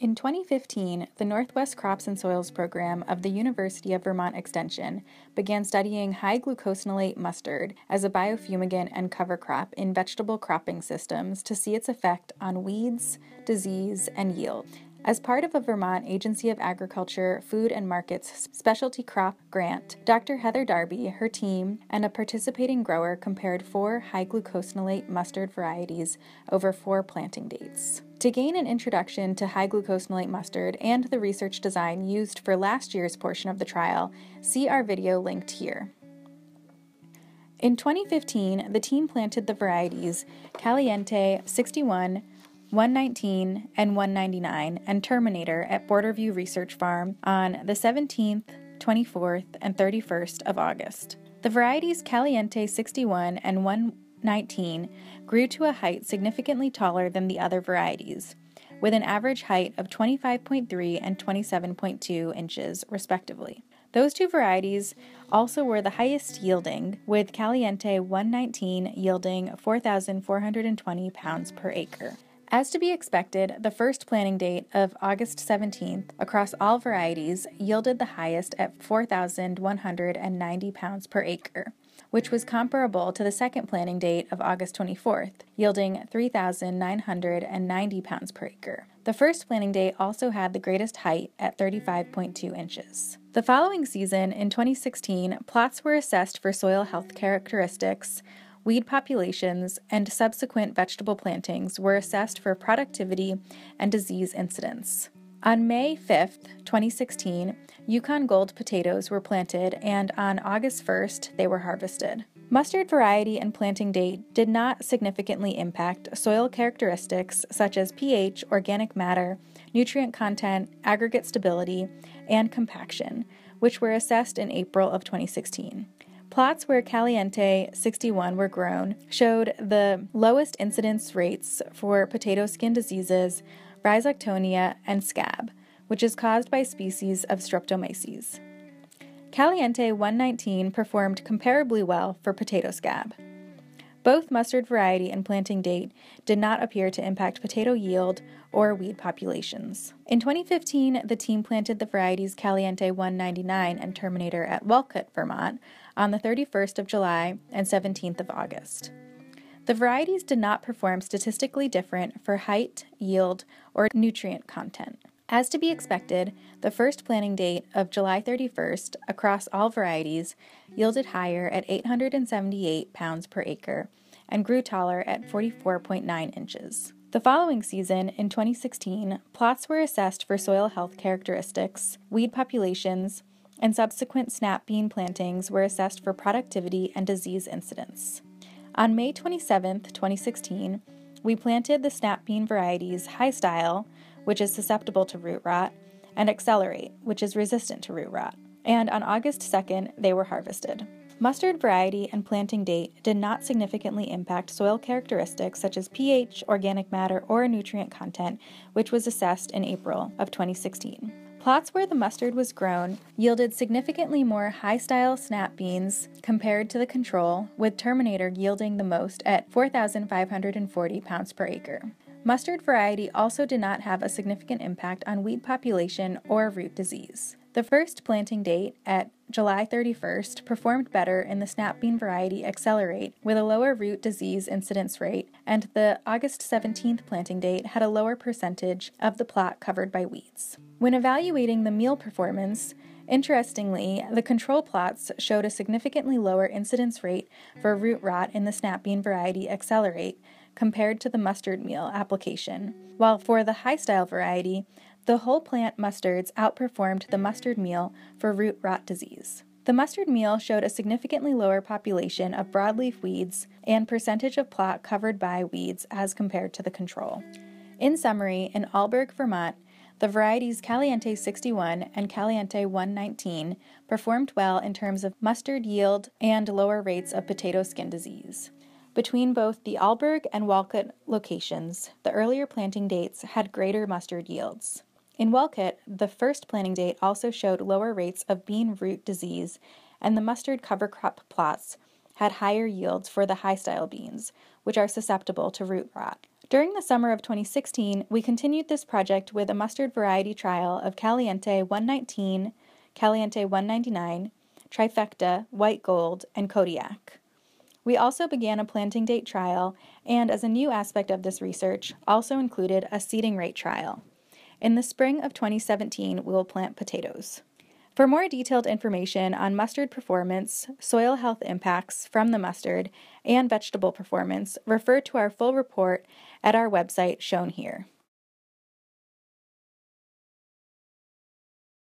In 2015, the Northwest Crops and Soils program of the University of Vermont Extension began studying high glucosinolate mustard as a biofumigant and cover crop in vegetable cropping systems to see its effect on weeds, disease, and yield. As part of a Vermont Agency of Agriculture, Food and Markets specialty crop grant, Dr. Heather Darby, her team, and a participating grower compared four high glucosinolate mustard varieties over four planting dates. To gain an introduction to high glucosinolate mustard and the research design used for last year's portion of the trial, see our video linked here. In 2015, the team planted the varieties Caliente 61, 119 and 199 and Terminator at Borderview Research Farm on the 17th, 24th, and 31st of August. The varieties Caliente 61 and 119 grew to a height significantly taller than the other varieties, with an average height of 25.3 and 27.2 inches, respectively. Those two varieties also were the highest yielding, with Caliente 119 yielding 4,420 pounds per acre. As to be expected, the first planting date of August 17th across all varieties yielded the highest at 4,190 pounds per acre, which was comparable to the second planting date of August 24th, yielding 3,990 pounds per acre. The first planting date also had the greatest height at 35.2 inches. The following season, in 2016, plots were assessed for soil health characteristics weed populations, and subsequent vegetable plantings were assessed for productivity and disease incidence. On May 5, 2016, Yukon Gold potatoes were planted, and on August 1st, they were harvested. Mustard variety and planting date did not significantly impact soil characteristics such as pH, organic matter, nutrient content, aggregate stability, and compaction, which were assessed in April of 2016. Plots where Caliente 61 were grown showed the lowest incidence rates for potato skin diseases, rhizoctonia, and scab, which is caused by species of streptomyces. Caliente 119 performed comparably well for potato scab. Both mustard variety and planting date did not appear to impact potato yield or weed populations. In 2015, the team planted the varieties Caliente 199 and Terminator at Wolcott, Vermont, on the 31st of July and 17th of August. The varieties did not perform statistically different for height, yield, or nutrient content. As to be expected, the first planting date of July 31st across all varieties yielded higher at 878 pounds per acre and grew taller at 44.9 inches. The following season, in 2016, plots were assessed for soil health characteristics, weed populations, and subsequent snap bean plantings were assessed for productivity and disease incidence. On May 27, 2016, we planted the snap bean varieties High Style, which is susceptible to root rot, and Accelerate, which is resistant to root rot. And on August 2nd, they were harvested. Mustard variety and planting date did not significantly impact soil characteristics such as pH, organic matter, or nutrient content, which was assessed in April of 2016. Plots where the mustard was grown yielded significantly more high style snap beans compared to the control, with Terminator yielding the most at 4,540 pounds per acre. Mustard variety also did not have a significant impact on weed population or root disease. The first planting date at July 31st performed better in the snap bean variety Accelerate with a lower root disease incidence rate, and the August 17th planting date had a lower percentage of the plot covered by weeds. When evaluating the meal performance, Interestingly, the control plots showed a significantly lower incidence rate for root rot in the snap bean variety Accelerate compared to the mustard meal application, while for the high style variety, the whole plant mustards outperformed the mustard meal for root rot disease. The mustard meal showed a significantly lower population of broadleaf weeds and percentage of plot covered by weeds as compared to the control. In summary, in Alburgh, Vermont, the varieties Caliente 61 and Caliente 119 performed well in terms of mustard yield and lower rates of potato skin disease. Between both the Alburgh and Wolcott locations, the earlier planting dates had greater mustard yields. In Wolcott, the first planting date also showed lower rates of bean root disease, and the mustard cover crop plots had higher yields for the high style beans, which are susceptible to root rot. During the summer of 2016, we continued this project with a mustard variety trial of Caliente 119, Caliente 199, Trifecta, White Gold, and Kodiak. We also began a planting date trial, and as a new aspect of this research, also included a seeding rate trial. In the spring of 2017, we will plant potatoes. For more detailed information on mustard performance, soil health impacts from the mustard, and vegetable performance, refer to our full report at our website shown here.